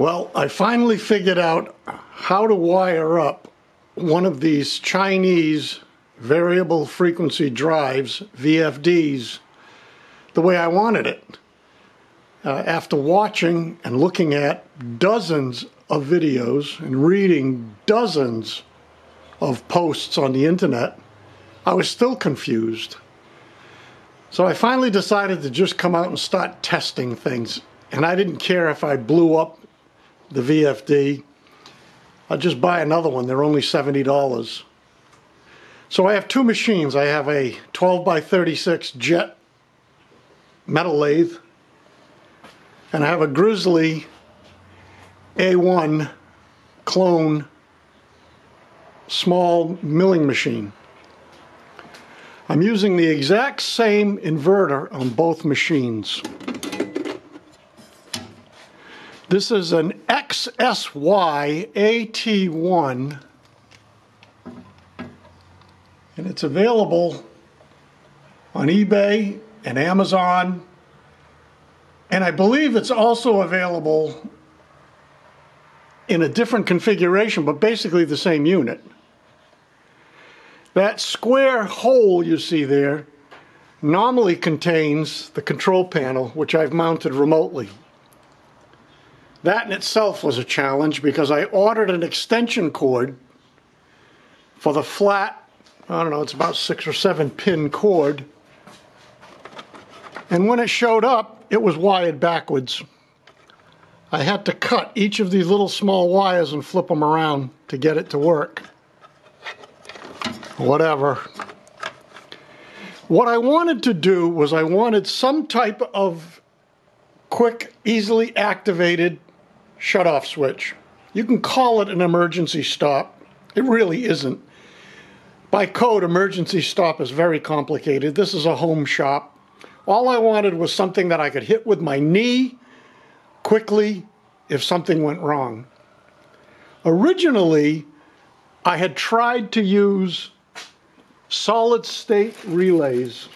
Well, I finally figured out how to wire up one of these Chinese variable frequency drives, VFDs, the way I wanted it. Uh, after watching and looking at dozens of videos and reading dozens of posts on the internet, I was still confused. So I finally decided to just come out and start testing things. And I didn't care if I blew up the VFD. I'll just buy another one. They're only $70. So I have two machines. I have a 12 by 36 jet metal lathe and I have a Grizzly A1 clone small milling machine. I'm using the exact same inverter on both machines. This is an XSY AT1 and it's available on eBay and Amazon and I believe it's also available in a different configuration but basically the same unit. That square hole you see there normally contains the control panel which I've mounted remotely. That in itself was a challenge because I ordered an extension cord for the flat, I don't know, it's about six or seven pin cord. And when it showed up, it was wired backwards. I had to cut each of these little small wires and flip them around to get it to work. Whatever. What I wanted to do was I wanted some type of quick, easily activated shut-off switch. You can call it an emergency stop. It really isn't. By code, emergency stop is very complicated. This is a home shop. All I wanted was something that I could hit with my knee quickly if something went wrong. Originally, I had tried to use solid state relays.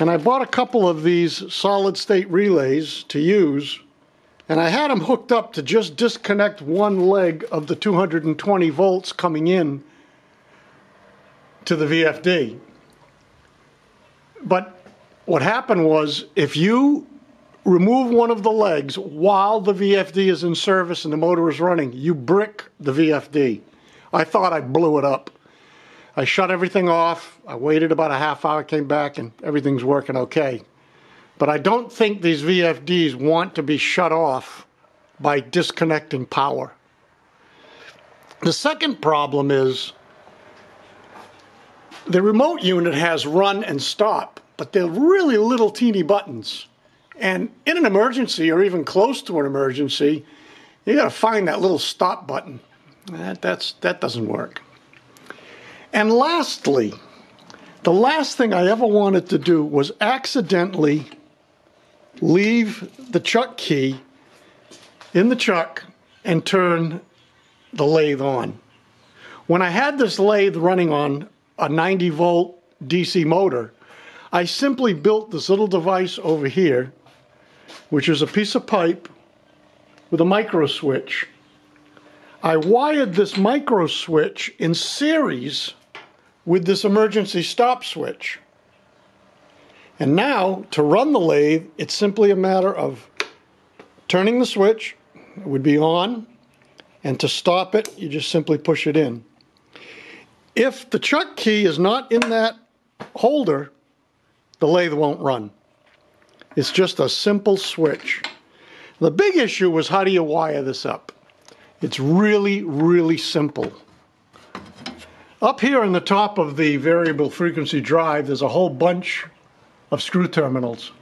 And I bought a couple of these solid state relays to use and I had them hooked up to just disconnect one leg of the 220 volts coming in to the VFD. But what happened was if you remove one of the legs while the VFD is in service and the motor is running, you brick the VFD. I thought I blew it up. I shut everything off. I waited about a half hour, came back, and everything's working okay. But I don't think these VFDs want to be shut off by disconnecting power. The second problem is the remote unit has run and stop, but they're really little teeny buttons. And in an emergency or even close to an emergency, you got to find that little stop button. That, that's, that doesn't work. And lastly, the last thing I ever wanted to do was accidentally leave the chuck key in the chuck and turn the lathe on. When I had this lathe running on a 90 volt DC motor, I simply built this little device over here, which is a piece of pipe with a micro switch. I wired this micro switch in series with this emergency stop switch. And now, to run the lathe, it's simply a matter of turning the switch, it would be on, and to stop it, you just simply push it in. If the chuck key is not in that holder, the lathe won't run. It's just a simple switch. The big issue was how do you wire this up? It's really, really simple. Up here on the top of the variable frequency drive, there's a whole bunch of screw terminals.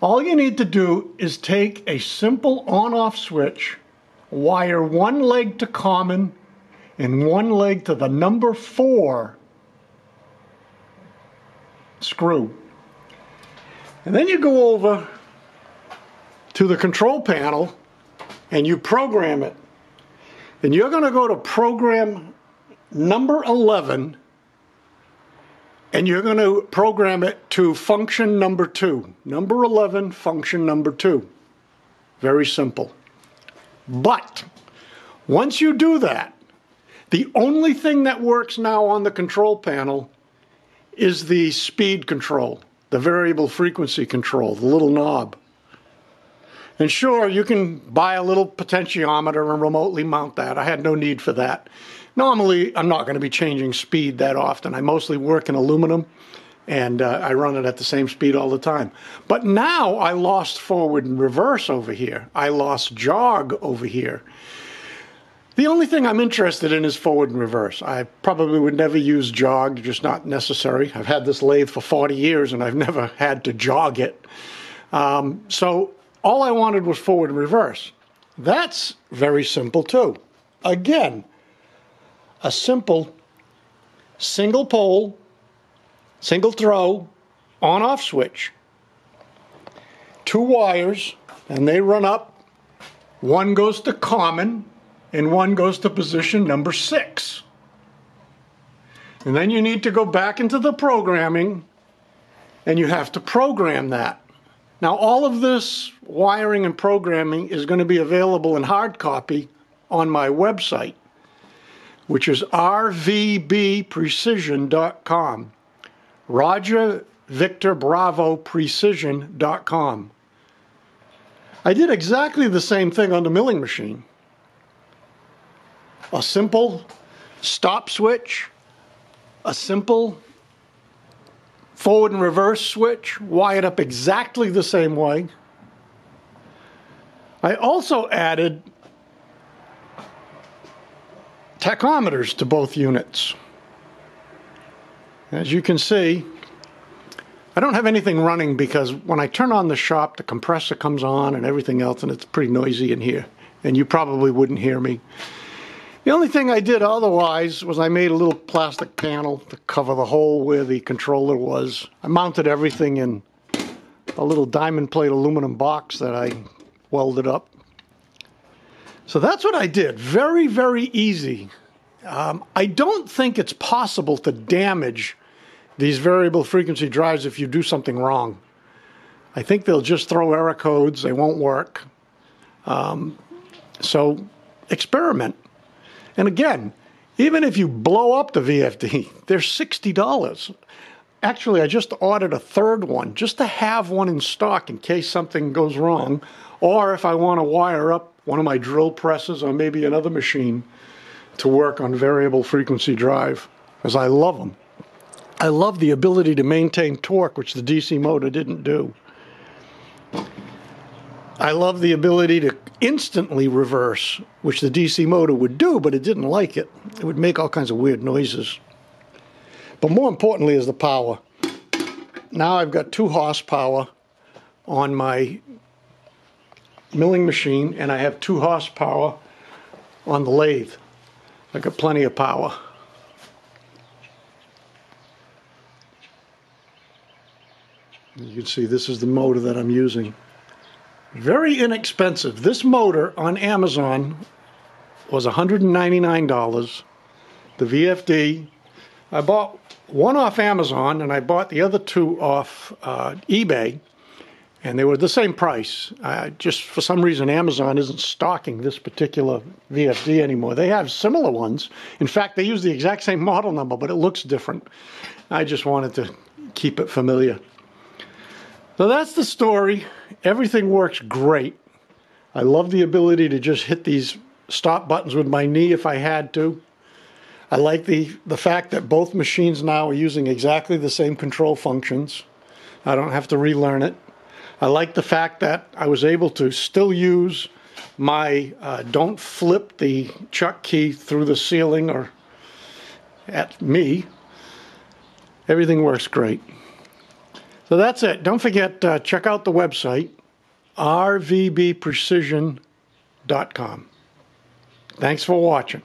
All you need to do is take a simple on-off switch, wire one leg to common and one leg to the number four screw. And then you go over to the control panel and you program it. And you're going to go to program number 11 and you're going to program it to function number two. Number 11, function number two. Very simple. But once you do that, the only thing that works now on the control panel is the speed control, the variable frequency control, the little knob. And sure, you can buy a little potentiometer and remotely mount that. I had no need for that. Normally, I'm not going to be changing speed that often. I mostly work in aluminum and uh, I run it at the same speed all the time. But now I lost forward and reverse over here. I lost jog over here. The only thing I'm interested in is forward and reverse. I probably would never use jog, just not necessary. I've had this lathe for 40 years and I've never had to jog it. Um, so all I wanted was forward and reverse. That's very simple too. Again, a simple single pole, single throw, on off switch. Two wires, and they run up. One goes to common, and one goes to position number six. And then you need to go back into the programming, and you have to program that. Now, all of this wiring and programming is going to be available in hard copy on my website, which is rvbprecision.com. Roger Victor Bravo Precision.com. I did exactly the same thing on the milling machine. A simple stop switch, a simple forward and reverse switch wired up exactly the same way. I also added tachometers to both units. As you can see, I don't have anything running because when I turn on the shop, the compressor comes on and everything else, and it's pretty noisy in here, and you probably wouldn't hear me. The only thing I did otherwise was I made a little plastic panel to cover the hole where the controller was. I mounted everything in a little diamond plate aluminum box that I welded up. So that's what I did. Very, very easy. Um, I don't think it's possible to damage these variable frequency drives if you do something wrong. I think they'll just throw error codes, they won't work. Um, so experiment. And again, even if you blow up the VFD, they're $60. Actually, I just ordered a third one just to have one in stock in case something goes wrong, or if I want to wire up one of my drill presses or maybe another machine to work on variable frequency drive, because I love them. I love the ability to maintain torque, which the DC motor didn't do. I love the ability to instantly reverse, which the DC motor would do, but it didn't like it. It would make all kinds of weird noises. But more importantly is the power. Now I've got two horsepower on my milling machine, and I have two horsepower on the lathe. I've got plenty of power. You can see this is the motor that I'm using. Very inexpensive. This motor on Amazon was $199. The VFD. I bought one off Amazon and I bought the other two off uh, eBay and they were the same price. Just for some reason, Amazon isn't stocking this particular VFD anymore. They have similar ones. In fact, they use the exact same model number, but it looks different. I just wanted to keep it familiar. So that's the story. Everything works great. I love the ability to just hit these stop buttons with my knee if I had to. I like the, the fact that both machines now are using exactly the same control functions. I don't have to relearn it. I like the fact that I was able to still use my uh, don't flip the chuck key through the ceiling or at me. Everything works great. So that's it. Don't forget, uh, check out the website, rvbprecision.com. Thanks for watching.